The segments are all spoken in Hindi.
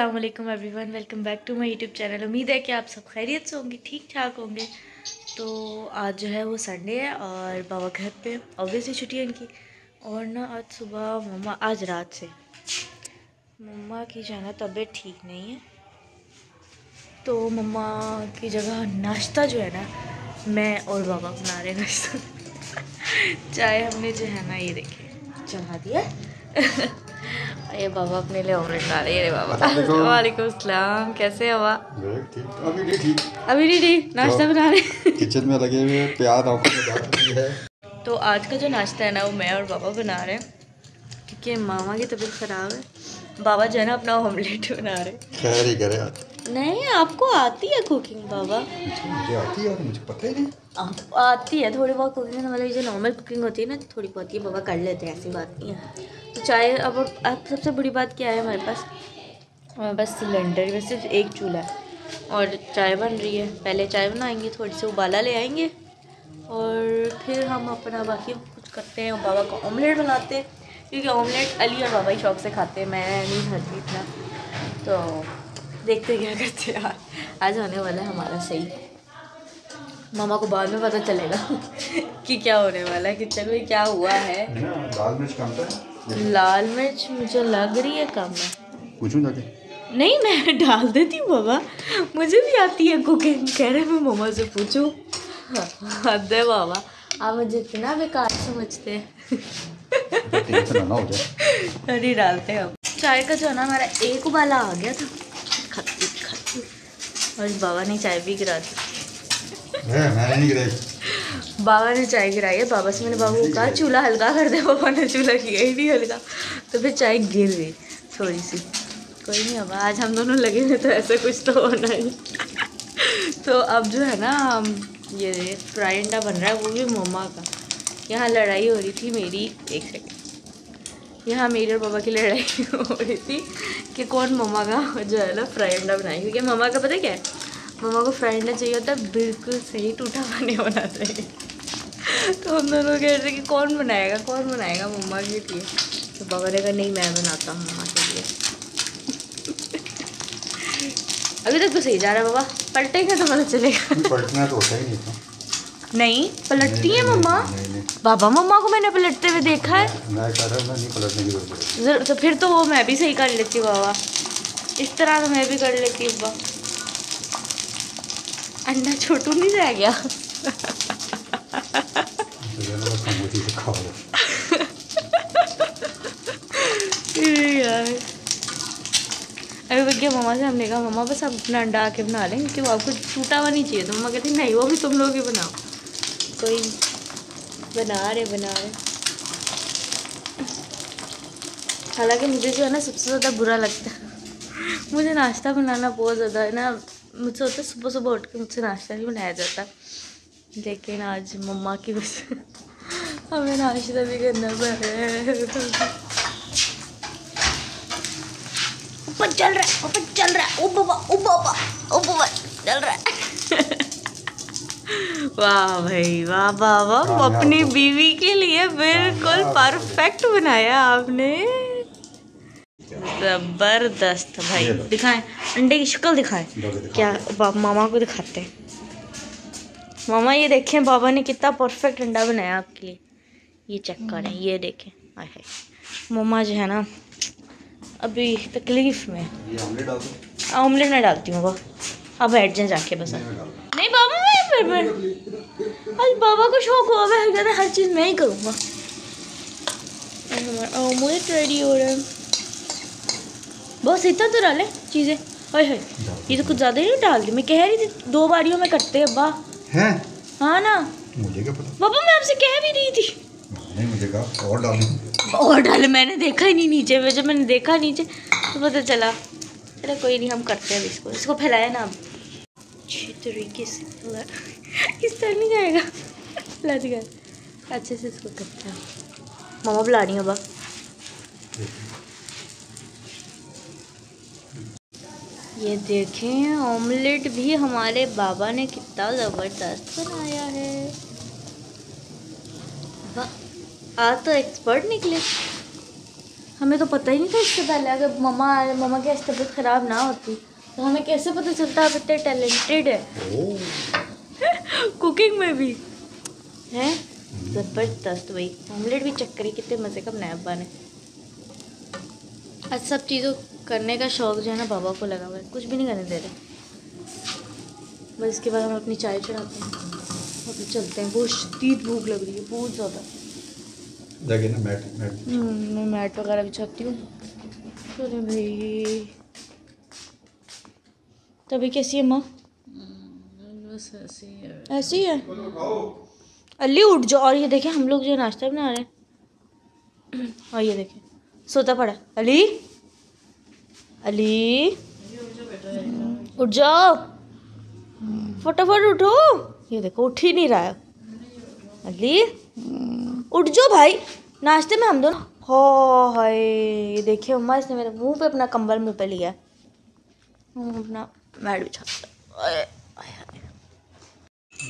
अस्सलाम वालेकुम everyone welcome back to my YouTube channel उम्मीद है कि आप सब खैरियत से होंगे ठीक ठाक होंगे। तो आज जो है वो संडे है और बाबा घर पे ऑब्वियसली छुट्टी इनकी। और ना आज सुबह मम्मा, आज रात से। मम्मा की जो है ना तबीयत ठीक नहीं है। तो मम्मा की जगह नाश्ता जो है ना मैं और बाबा बना रहे नाश्ता। चाय हमने जो है ना ये देखे, चढ़ा दिया। ये बाबा अपने लिए ऑमलेट बना रहे हैं बाबा। वालेकुम सलाम कैसे हवा अभी नहीं ठीक। अभी नहीं ठीक? नाश्ता बना रहे किचन में लगे हुए प्यार आँखों में रही है। तो आज का जो नाश्ता है ना वो मैं और बाबा बना रहे हैं क्योंकि मामा की तबीयत ख़राब है। बाबा जो है ना अपना ऑमलेट बना रहे खैर ही करे नहीं आपको आती है कुकिंग बाबा? मुझे आती है मुझे पता ही नहीं। आती है थोड़ी बहुत कुकिंग मतलब जो नॉर्मल कुकिंग होती है ना थोड़ी बहुत ये बाबा कर लेते हैं ऐसी बात नहीं है। तो चाय अब अब सबसे बड़ी बात क्या है हमारे पास? हमारे पास सिलेंडर में सिर्फ़ एक चूल्हा है। और चाय बन रही है। पहले चाय बनाएँगे थोड़ी सी उबाला ले आएँगे। और फिर हम अपना बाकी कुछ करते हैं बाबा का ऑमलेट बनाते हैं। क्योंकि ऑमलेट अली और बाबा ही शौक से खाते हैं मैं नहीं खाती इतना। तो देखते क्या करते हैं आज होने वाला है हमारा सही। मामा को बाद में पता चलेगा कि क्या होने वाला है किचन में क्या हुआ है। दाल मिर्च कम था लाल मिर्च मुझे लग रही है कम है। पूछूँ जाके? नहीं मैं डाल देती हूँ बाबा मुझे भी आती है कुकिंग कह रहे मैं मम्मा से पूछूँ। हद है बाबा आप मुझे इतना बेकार समझते हैं। हो जाए। नहीं डालते हम चाय का जो है ना हमारा एक उबाला आ गया था। खत्ती खत्ती और बाबा ने चाय भी गिरा दी। मैंने नहीं गिराई। बाबा ने चाय गिराई है बाबा से मैंने बाबू को कहा चूल्हा हल्का कर दे बाबा ने चूल्हा किया ही नहीं हल्का। तो फिर चाय गिर गई थोड़ी सी। कोई नहीं अब आज हम दोनों लगे हुए तो ऐसा कुछ तो होना ही। तो अब जो है ना ये फ्राई अंडा बन रहा है वो भी मम्मा का। यहाँ लड़ाई हो रही थी मेरी एक सेकेंड यहाँ मेरी और बाबा की लड़ाई हो रही थी कि कौन मम्मा का जो है ना फ्राई अंडा बनाए क्योंकि मम्मा का पता क्या है? मम्मा को फ्राई अंडा चाहिए होता है बिल्कुल सही टूटा पानी होना चाहिए तो हम दोनों कह रहे थे कि कौन बनाएगा कौन बनाएगा मम्मा के लिए? तो बाबा ने कहा, नहीं, मैं बनाता हूँ मम्मा के लिए। अभी तक तो सही जा रहा है बाबा पलटेगा तो पता चलेगा। पलटना तो होता ही नहीं था। नहीं पलटती है मम्मा? बाबा मम्मा को मैंने पलटते हुए देखा है। मैं कह रहा नहीं पलटने की ज़रूरत ज़रूर तो फिर तो वो मैं भी सही कर लेती हूँ बाबा। इस तरह तो मैं भी कर लेती हूँ बाबा। अंडा छोटू नहीं रह गया। तो अभी भैया मम्मा से हमने कहा मम्मा बस आप अपना अंडा आके बना लें क्योंकि आपको टूटा हुआ नहीं चाहिए। तो मम्मा कहती नहीं वो भी तुम लोग ही बनाओ। कोई बना रहे बना रहे। हालाँकि मुझे जो है ना सबसे ज़्यादा बुरा लगता है। मुझे नाश्ता बनाना बहुत ज़्यादा है ना। मुझसे होता सुबह सुबह उठ के मुझसे नाश्ता नहीं बनाया जाता। लेकिन आज मम्मा की वजह हमें नाश्ता भी करना पड़ ऊपर चल रहा है, ऊपर चल रहा है। ओ बाबा ओ बाबा ओ बाबा, चल रहा है। वाह भाई वाह वाह वाह। अपनी बीवी के लिए बिल्कुल परफेक्ट बनाया आपने। ज़बरदस्त भाई। दिखाएँ अंडे की शक्ल दिखाएँ। क्या बा- मामा को दिखाते हैं। मामा ये देखें बाबा ने कितना परफेक्ट अंडा बनाया आपके लिए। ये चेक करें ये देखें। हाय। मामा जो है ना अभी तकलीफ़ में। ऑमलेट मैं डालती हूँ बाबा। अब बैठ जाए जाके बस। नहीं, बाबा मैं फिर मैं आज बाबा को शौक हुआ मैं कहते हैं हर चीज़ मैं ही करूँगा। ऑमलेट रेडी हो रहा है। बस इतना तो डालें चीज़ें। हाय हाय ये तो कुछ ज़्यादा ही नहीं डाल दी मैं कह रही थी दो बारियों में करते हैं अब्बा हैं? हाँ ना। मुझे क्या पता? बाबा मैं आपसे कह भी रही थी। नहीं मुझे कहा और डालूं? और डाले मैंने देखा ही नहीं नीचे। में जब मैंने देखा नीचे तो पता चला चलो कोई नहीं हम करते हैं अब इसको। इसको फैलाया ना अब। अच्छी तरीके से इस तरह नहीं जाएगा? लग गया। अच्छे से इसको करते हैं मामा बुला रही हैं अब। ये देखें ऑमलेट भी हमारे बाबा ने कितना ज़बरदस्त बनाया है। आज तो एक्सपर्ट निकले। हमें तो पता ही नहीं था इससे पहले, अगर मम्मा मम्मा की तबीयत ख़राब ना होती। तो हमें कैसे पता चलता आप इतने टैलेंटेड है? कुकिंग में भी। हैं? ज़बरदस्त भाई ऑमलेट भी चेक करी कितने मज़े का बनाया अब्बा ने आज सब चीज़ों करने का शौक जो है ना बाबा को लगा हुआ है। कुछ भी नहीं करने दे रहे। बस इसके बाद हम अपनी चाय चढ़ाते हैं। और फिर चलते हैं। बहुत शदीद भूख लग रही है बहुत ज़्यादा। ना मैट मैट। हम्म, मैं मैट वगैरह बिछाती हूँ। अरे भाई। तभी कैसी है माँ? ऐसे ही? अली उठ जाओ। और ये देखें, हम लोग जो नाश्ता बना रहे हैं। और ये देखें, सोता पड़ा। अली? अली? उठ जाओ। फटाफट उठो। ये देखो, उठ ही नहीं रहा है। अली? उठ जाओ भाई। नाश्ते में हम दोनों हो, हाय। ये देखिए अम्मा, इसने मेरे मुँह पे अपना कंबल मुँह पे लिया। अपना मैट बिछा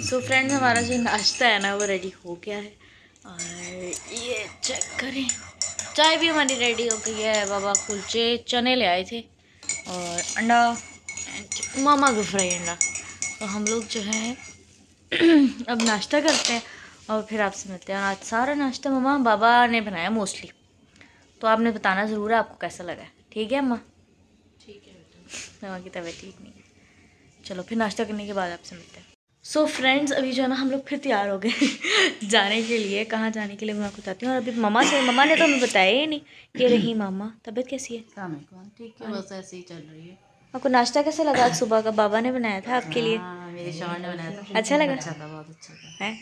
सो फ्रेंड्स हमारा जो नाश्ता है ना वो रेडी हो गया है। और ये चेक करें। चाय भी हमारी रेडी हो गई है। बाबा कुलचे चने ले आए थे। और अंडा मामा का फ्राई अंडा। तो हम लोग जो है अब नाश्ता करते हैं। और फिर आपसे मिलते हैं। आज सारा नाश्ता मम्मा बाबा ने बनाया मोस्टली तो आपने बताना ज़रूर है आपको कैसा लगा। ठीक है अम्मा? ठीक है बेटा। मामा की तबीयत ठीक नहीं चलो फिर नाश्ता करने के बाद आपसे मिलते हैं। सो so फ्रेंड्स अभी जो है ना हम लोग फिर तैयार हो गए जाने के लिए कहाँ जाने के लिए मैं आपको बताती हूँ। और अभी मामा से मामा ने तो हमें बताया ही नहीं ये रही मामा। तबीयत कैसी है? ठीक है बस ऐसे ही चल रही है। आपको नाश्ता कैसा लगा आज सुबह का? बाबा ने बनाया था आपके लिए? हाँ मेरे शौहर ने बनाया था। अच्छा लगा? अच्छा था बहुत अच्छा था। है?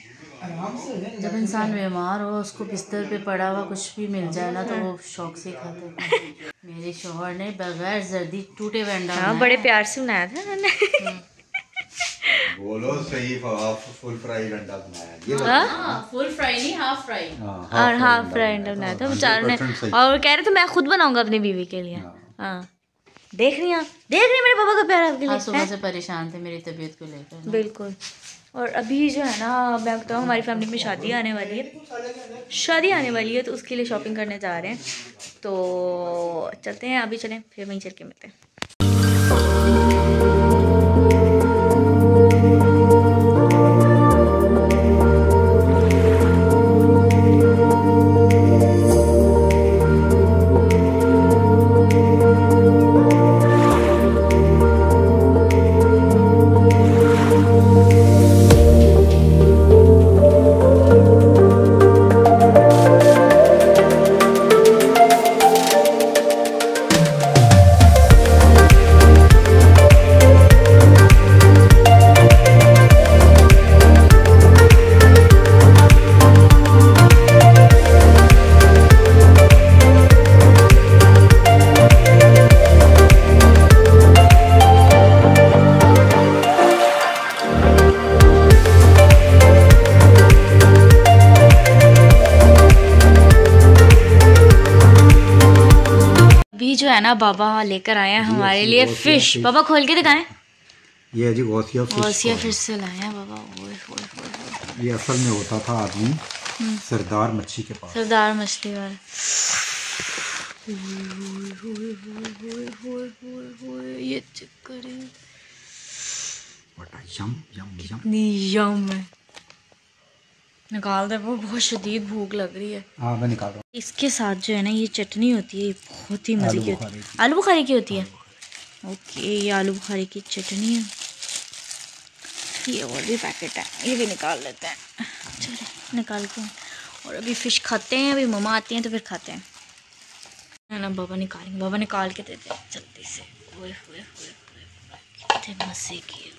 जब इंसान बीमार हो उसको बिस्तर पे पड़ा हुआ कुछ भी मिल जाए ना तो वो शौक से खाता है। मेरे शौहर ने बगैर जर्दी टूटे हुए अंडा हाँ बड़े प्यार से बनाया था उन्होंने बोलो सही हाफ़ फुल फ्राई अंडा बनाया। ये हाँ? हाँ फुल फ्राई नहीं हाफ़ फ्राई। और हाफ़ फ्राई अंडा बनाया था। बेचारों ने। और कह रहे थे मैं खुद बनाऊँगा अपनी बीवी के लिए। हाँ। देख रही हैं देख रही मेरे पापा का प्यार आपके हाँ लिए सुबह से परेशान थे मेरी तबीयत को लेकर बिल्कुल। और अभी जो है ना, मैं बताऊँ, हमारी फैमिली में शादी आने वाली है। शादी आने वाली है तो उसके लिए शॉपिंग करने जा रहे हैं। तो चलते हैं, अभी चलें, फिर वहीं चल के मिलते हैं। जो है ना बाबा लेकर आए हैं हमारे लिए फ़िश बाबा खोल के दिखाएँ। ये जी गौसिया फ़िश गौसिया फ़िश से लाए हैं बाबा। ये असल में होता था आदमी हम्म। सरदार मच्छी के पास। सरदार मछली वाला। ये चक्कर है। यम यम यम यम है। निकाल दे वो बहुत शदीद भूख लग रही है। हाँ मैं निकाल रहा इसके साथ जो है ना ये चटनी होती है ये बहुत ही मज़े की होती है। आलू बुखारी की होती है? ओके ये आलू बुखारी की चटनी है। ये और भी पैकेट है ये भी निकाल लेते हैं। चले निकालते हैं। और अभी फ़िश खाते हैं अभी ममा आती हैं तो फिर खाते हैं। है ना बाबा निकालेंगे बाबा निकाल के देते हैं जल्दी से। ओए होए होए होए कितने मज़े की है।